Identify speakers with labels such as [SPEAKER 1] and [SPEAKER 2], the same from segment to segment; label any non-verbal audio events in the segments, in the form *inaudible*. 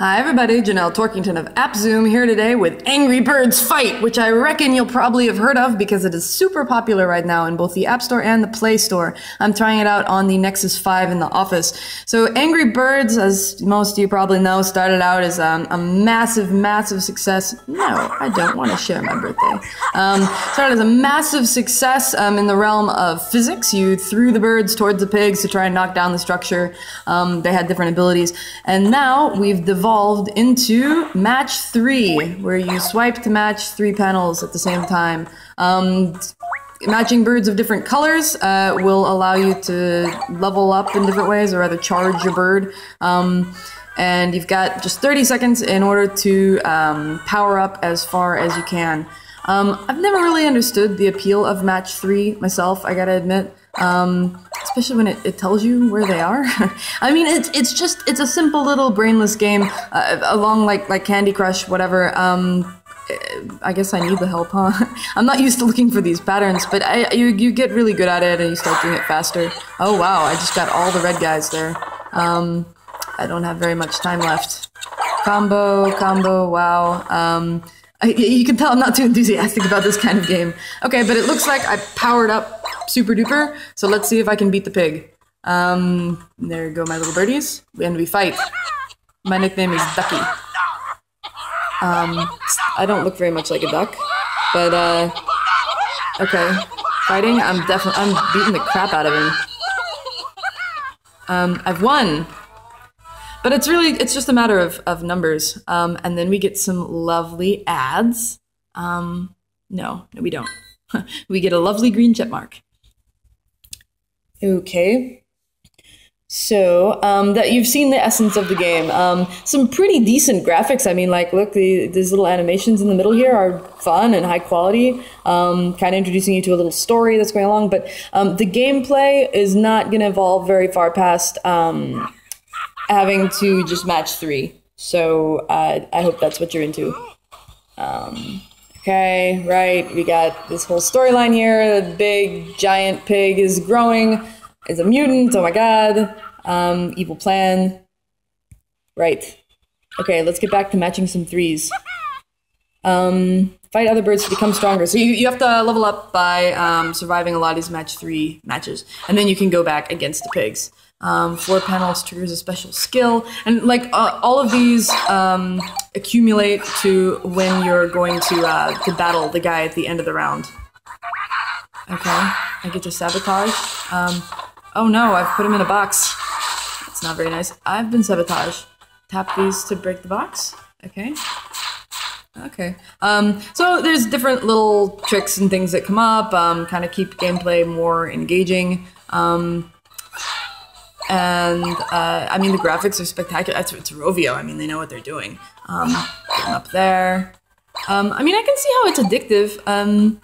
[SPEAKER 1] Hi everybody, Janelle Torkington of Appszoom here today with Angry Birds Fight, which I reckon you'll probably have heard of because it is super popular right now in both the App Store and the Play Store. I'm trying it out on the Nexus 5 in the office. So Angry Birds, as most of you probably know, started out as um, a massive, massive success. No, I don't want to share my birthday. Um, started as a massive success um, in the realm of physics. You threw the birds towards the pigs to try and knock down the structure. Um, they had different abilities. And now we've devolved evolved into match three, where you swipe to match three panels at the same time. Um, matching birds of different colors uh, will allow you to level up in different ways, or rather charge your bird. Um, and you've got just 30 seconds in order to um, power up as far as you can. Um, I've never really understood the appeal of match three myself, I gotta admit um, especially when it, it tells you where they are. *laughs* I mean, it's it's just it's a simple little brainless game, uh, along like like Candy Crush, whatever. Um, I guess I need the help, huh? *laughs* I'm not used to looking for these patterns, but I, you you get really good at it and you start doing it faster. Oh wow, I just got all the red guys there. Um, I don't have very much time left. Combo, combo, wow. Um, I, you can tell I'm not too enthusiastic about this kind of game. Okay, but it looks like I powered up super duper. So let's see if I can beat the pig. Um, there go my little birdies. And we fight. My nickname is Ducky. Um, I don't look very much like a duck, but uh, okay. Fighting, I'm definitely, I'm beating the crap out of him. Um, I've won. But it's really, it's just a matter of, of numbers. Um, and then we get some lovely ads. Um, no, no, we don't. *laughs* we get a lovely green check mark. Okay. So um, that you've seen the essence of the game. Um, some pretty decent graphics. I mean, like, look, the, these little animations in the middle here are fun and high quality. Um, kind of introducing you to a little story that's going along. But um, the gameplay is not going to evolve very far past um, having to just match three. So uh, I hope that's what you're into. Um, Okay, right. We got this whole storyline here. The big giant pig is growing, is a mutant. Oh my god. Um, evil plan. Right. Okay, let's get back to matching some threes. Um, fight other birds to become stronger. So you, you have to level up by um, surviving a lot of these match three matches, and then you can go back against the pigs. Um, four panels triggers a special skill, and like uh, all of these um, accumulate to when you're going to uh, to battle the guy at the end of the round. Okay, I get to sabotage. Um, oh no, I've put him in a box. It's not very nice. I've been sabotaged. Tap these to break the box. Okay. Okay. Um, so there's different little tricks and things that come up, um, kind of keep gameplay more engaging. Um, and uh, I mean the graphics are spectacular. It's, it's Rovio. I mean they know what they're doing. Um, up there. Um, I mean I can see how it's addictive. Um,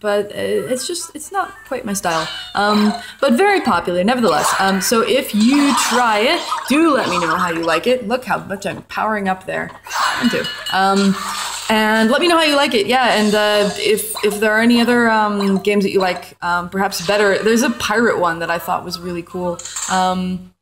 [SPEAKER 1] but it's just it's not quite my style. Um, but very popular nevertheless. Um, so if you try it, do let me know how you like it. Look how much I'm powering up there. I'm too. Um, and let me know how you like it. Yeah, and uh, if if there are any other games that you like, perhaps better. There's a pirate one that I thought was really cool. Um,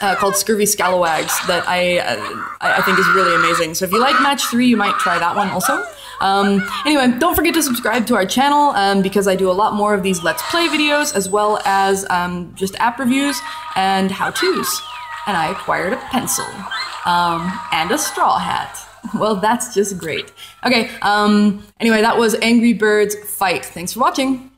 [SPEAKER 1] uh, called Scurvy Scalawags that I, uh, I think is really amazing. So if you like Match 3, you might try that one also. Um, anyway, don't forget to subscribe to our channel um, because I do a lot more of these Let's Play videos as well as um, just app reviews and how-tos. And I acquired a pencil um, and a straw hat. *laughs* Well, that's just great. Okay, um, anyway, that was Angry Birds Fight. Thanks for watching.